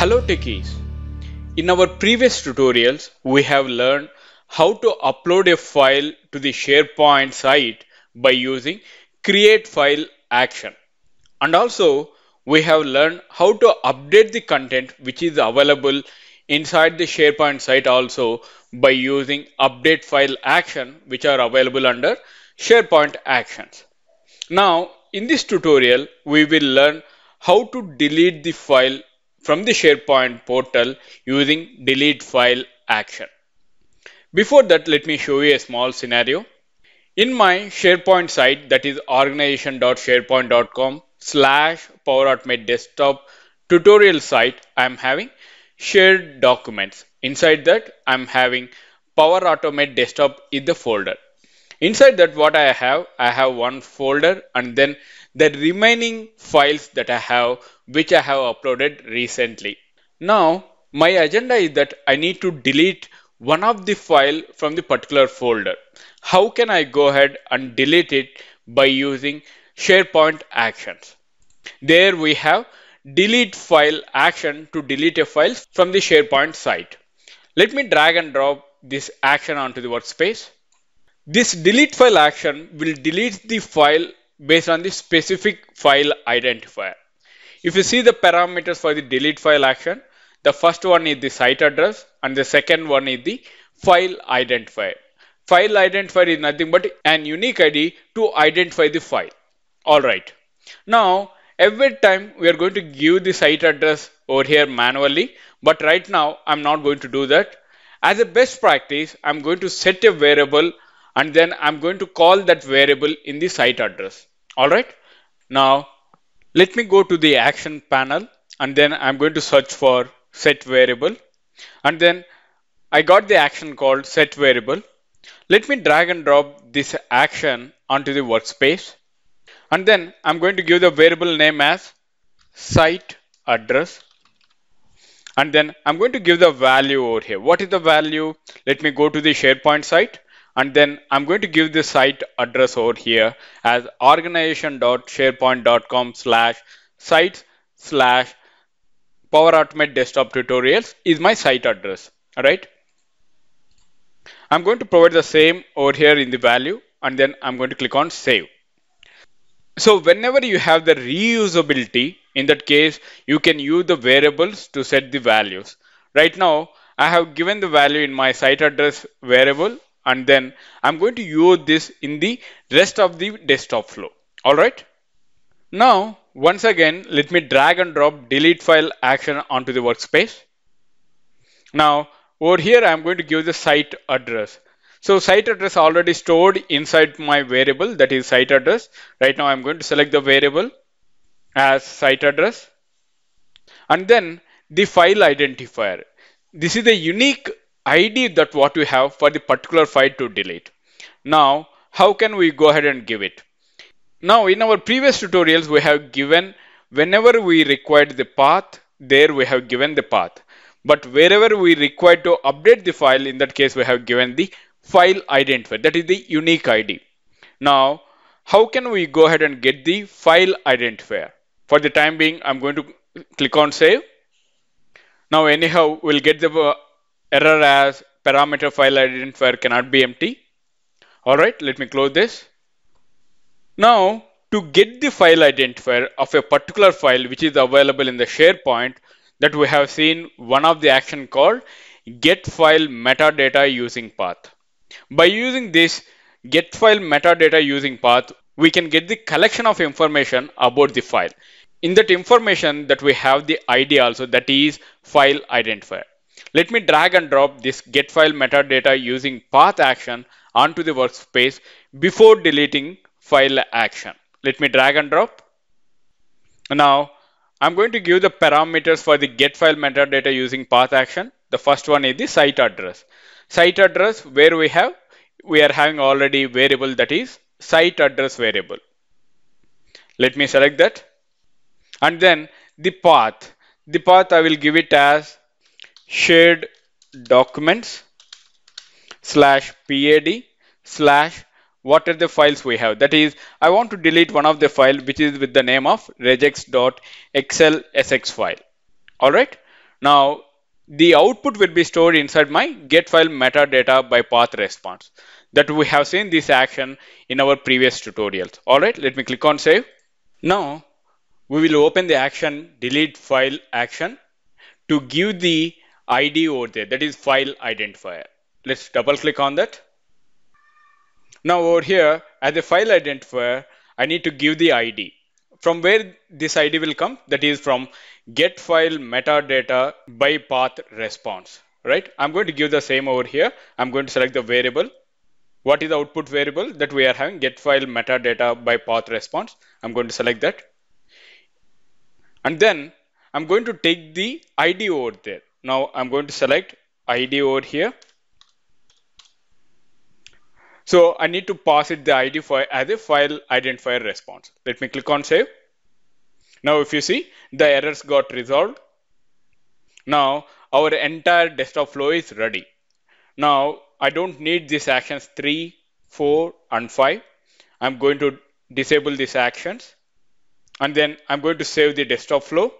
Hello techies. In our previous tutorials, we have learned how to upload a file to the SharePoint site by using create file action. And also we have learned how to update the content which is available inside the SharePoint site also by using update file action which are available under SharePoint actions. Now in this tutorial we will learn how to delete the file from the SharePoint portal using delete file action. Before that let me show you a small scenario. In my SharePoint site that is organization.sharepoint.com slash Power Automate desktop tutorial site I am having shared documents. Inside that I'm having Power Automate desktop in the folder. Inside that what I have, I have one folder and then the remaining files that I have which I have uploaded recently. Now my agenda is that I need to delete one of the file from the particular folder. How can I go ahead and delete it by using SharePoint actions? There we have delete file action to delete a file from the SharePoint site. Let me drag and drop this action onto the workspace. This delete file action will delete the file based on the specific file identifier. If you see the parameters for the delete file action, the first one is the site address and the second one is the file identifier. File identifier is nothing but an unique ID to identify the file. Alright. Now every time we are going to give the site address over here manually but right now I'm not going to do that. As a best practice I'm going to set a variable and then I'm going to call that variable in the site address. Alright. Now let me go to the action panel and then I'm going to search for set variable and then I got the action called set variable. Let me drag and drop this action onto the workspace and then I'm going to give the variable name as site address and then I'm going to give the value over here. What is the value? Let me go to the SharePoint site and then I'm going to give the site address over here as organization.sharepoint.com slash sites slash Power Automate desktop tutorials is my site address. All right. I'm going to provide the same over here in the value and then I'm going to click on save. So whenever you have the reusability, in that case, you can use the variables to set the values. Right now, I have given the value in my site address variable and then I'm going to use this in the rest of the desktop flow. All right. Now, once again, let me drag and drop delete file action onto the workspace. Now, over here, I'm going to give the site address. So site address already stored inside my variable that is site address. Right now I'm going to select the variable as site address and then the file identifier. This is the unique ID that what we have for the particular file to delete. Now how can we go ahead and give it? Now in our previous tutorials we have given whenever we required the path there we have given the path but wherever we require to update the file in that case we have given the file identifier that is the unique ID. Now how can we go ahead and get the file identifier? For the time being I'm going to click on save. Now anyhow we'll get the uh, error as parameter file identifier cannot be empty. Alright let me close this. Now to get the file identifier of a particular file which is available in the SharePoint that we have seen one of the action called get file metadata using path. By using this get file metadata using path, we can get the collection of information about the file. In that information that we have the ID also that is file identifier. Let me drag and drop this get file metadata using path action onto the workspace before deleting file action. Let me drag and drop. Now I'm going to give the parameters for the get file metadata using path action. The first one is the site address site address where we have we are having already variable that is site address variable let me select that and then the path the path I will give it as shared documents slash pad slash what are the files we have. That is I want to delete one of the file which is with the name of regex.xlsx file. All right? Now the output will be stored inside my get file metadata by path response. That we have seen this action in our previous tutorials. All right, let me click on save. Now we will open the action delete file action to give the ID over there that is file identifier. Let's double click on that. Now over here as a file identifier I need to give the ID. From where this ID will come that is from get file metadata by path response right. I'm going to give the same over here. I'm going to select the variable. What is the output variable that we are having get file metadata by path response. I'm going to select that and then I'm going to take the ID over there. Now I'm going to select ID over here. So I need to pass it the ID file as a file identifier response. Let me click on save. Now if you see the errors got resolved. Now our entire desktop flow is ready. Now I don't need these actions 3, 4 and 5. I'm going to disable these actions and then I'm going to save the desktop flow.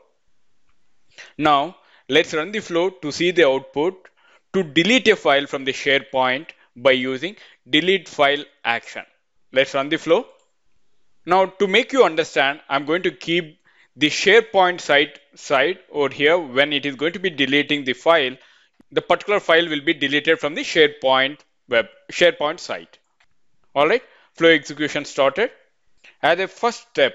Now let's run the flow to see the output to delete a file from the SharePoint by using delete file action. Let's run the flow. Now to make you understand, I'm going to keep the SharePoint site side over here when it is going to be deleting the file, the particular file will be deleted from the SharePoint web SharePoint site. All right, flow execution started. As a first step,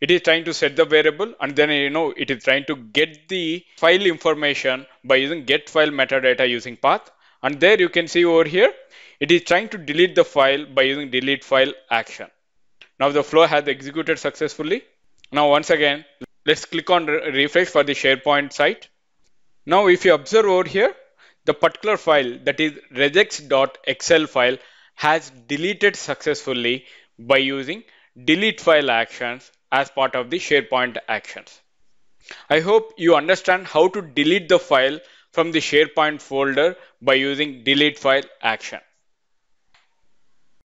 it is trying to set the variable and then you know it is trying to get the file information by using get file metadata using path. And there you can see over here it is trying to delete the file by using delete file action. Now the flow has executed successfully. Now once again let's click on re refresh for the sharepoint site. Now if you observe over here the particular file that is regex.xl file has deleted successfully by using delete file actions as part of the SharePoint actions. I hope you understand how to delete the file from the SharePoint folder by using delete file action.